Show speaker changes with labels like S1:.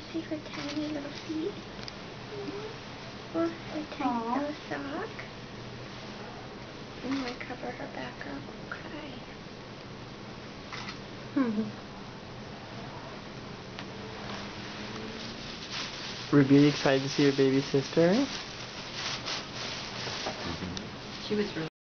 S1: to see her tiny little feet. Oh, her tiny
S2: Aww.
S1: little sock. I'm gonna cover her back up. Okay.
S3: Hmm. Ruby, you excited to see your baby sister? Mm-hmm.
S4: She was really